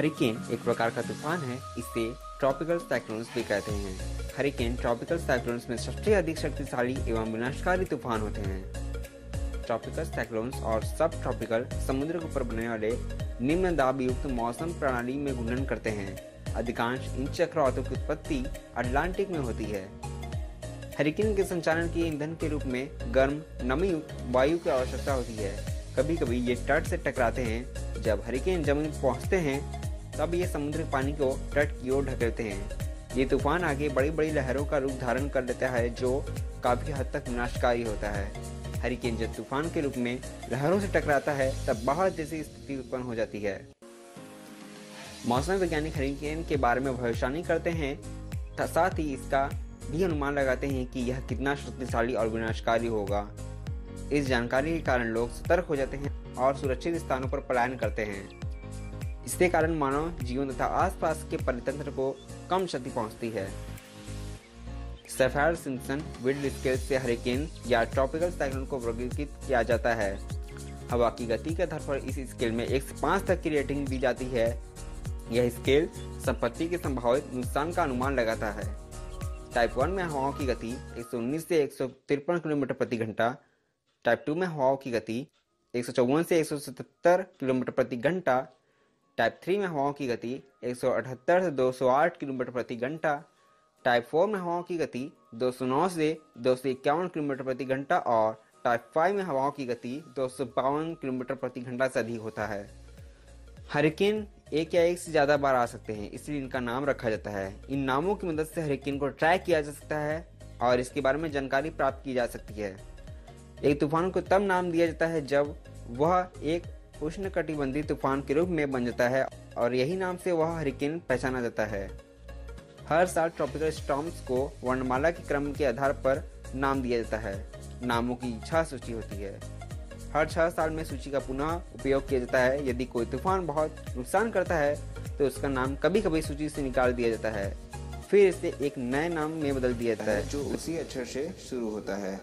Hurricane एक प्रकार का तूफ़ान है, इसे ट्रॉपिकल साइक्लोन्स भी कहते हैं। हरिकेन ट्रॉपिकल साइक्लोन्स में सबसे अधिक शक्तिशाली एवं विनाशकारी तूफ़ान होते हैं। ट्रॉपिकल साइक्लोन्स और सब ट्रॉपिकल समुद्र के ऊपर बनने वाले निम्न दाब युक्त मौसम प्रणाली में घूर्णन करते हैं। अधिकांश इन चक्रवातों की उत्पत्ति अटलांटिक में होती है। हरिकेन के संचालन के ईंधन के रूप में गर्म नमी वायु की आवश्यकता होती है। कभी कभी ये तट से टकराते हैं। जब हरिकेन ज़मीन पहुँचते हैं तब ये समुद्र पानी को तट की ओर ढकेलते हैं। ये तूफ़ान आगे बड़ी बड़ी लहरों का रूप धारण कर लेता है, जो काफ़ी हद तक विनाशकारी होता है। हरिकेन जब तूफ़ान के रूप में लहरों से टकराता है, तब बाहर जैसी स्थिति उत्पन्न हो जाती है। मौसम वैज्ञानिक हरिकेन के बारे में भविष्यवाणी करते हैं। साथ ही इसका भी अनुमान लगाते हैं कि यह कितना शक्तिशाली और विनाशकारी होगा। इस जानकारी के कारण लोग सतर्क हो जाते हैं और सुरक्षित स्थानों पर पलायन करते हैं। इसके कारण मानव जीवन तथा आसपास के परितंत्र को कम क्षति पहुँचती है। सफायर सिम्पसन विंड स्केल से हरिकेन या ट्रॉपिकल साइक्लोन को वर्गीकृत किया जाता है। हवा की गति के आधार पर इस स्केल में एक से पाँच तक की रेटिंग दी जाती है। यह स्केल संपत्ति के संभावित नुकसान का अनुमान लगाता है। टाइप वन में हवाओं की गति 119 से एक सौ तिरपन किलोमीटर प्रति घंटा। टाइप टू में हवाओं की गति एक सौ चौवन से एक सौ सतहत्तर किलोमीटर प्रति घंटा। टाइप थ्री में हवाओं की गति 178 से 208 किलोमीटर प्रति घंटा। टाइप फोर में हवाओं की गति 209 से दो किलोमीटर प्रति घंटा और टाइप फाइव में हवाओं की गति दो किलोमीटर प्रति घंटा से अधिक होता है। हरिकेन एक या एक से ज़्यादा बार आ सकते हैं, इसलिए इनका नाम रखा जाता है। इन नामों की मदद से हरिकेन को ट्रैक किया जा सकता है और इसके बारे में जानकारी प्राप्त की जा सकती है। एक तूफ़ान को तब नाम दिया जाता है जब वह एक उष्ण कटिबंधी तूफ़ान के रूप में बन जाता है और यही नाम से वह हरिकेन पहचाना जाता है। हर साल ट्रॉपिकल स्टॉम्स को वर्णमाला के क्रम के आधार पर नाम दिया जाता है। नामों की छह सूची होती है। हर छह साल में सूची का पुनः उपयोग किया जाता है। यदि कोई तूफ़ान बहुत नुकसान करता है तो उसका नाम कभी कभी सूची से निकाल दिया जाता है। फिर इसे एक नए नाम में बदल दिया जाता है। जो उसी अक्षर से शुरू होता है।